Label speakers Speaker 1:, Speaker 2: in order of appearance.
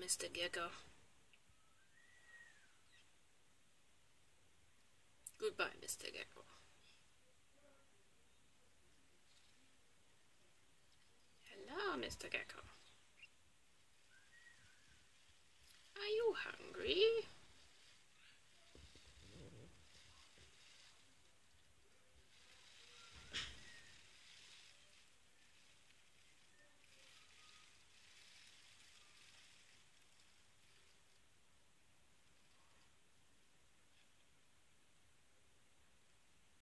Speaker 1: Mr. Gecko. Goodbye, Mr. Gecko. Hello, Mr. Gecko. Are you hungry?